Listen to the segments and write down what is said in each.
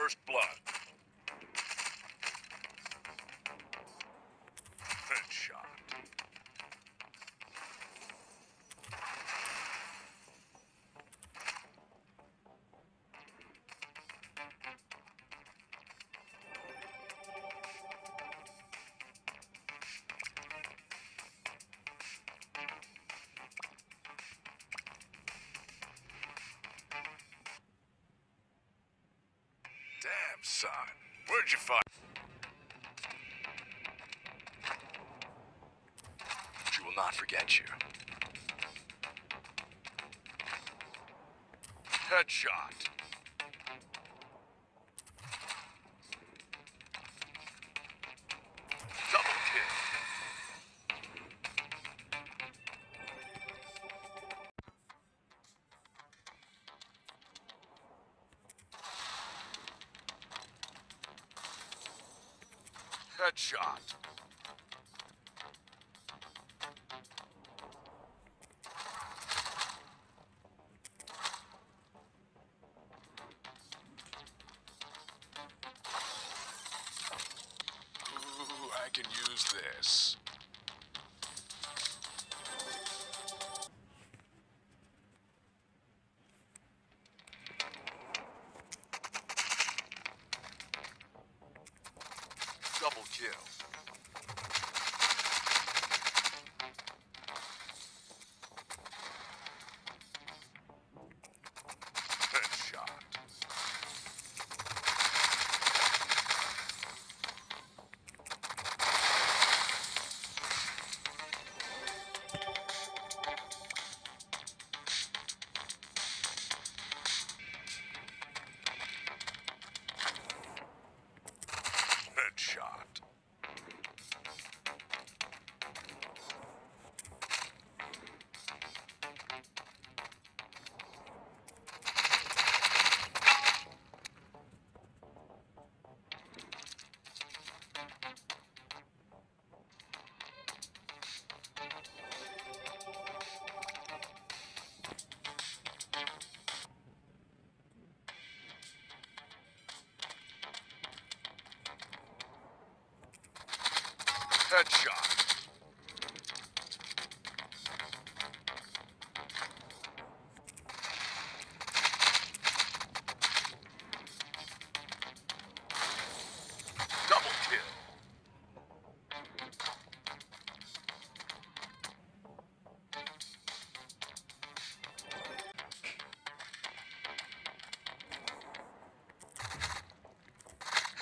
first blood. Damn, son. Where'd you find... She will not forget you. Headshot. Headshot. Ooh, I can use this. Double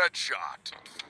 Headshot.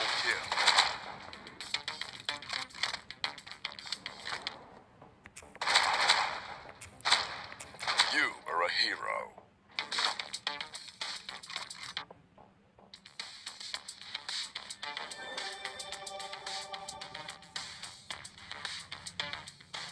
level two.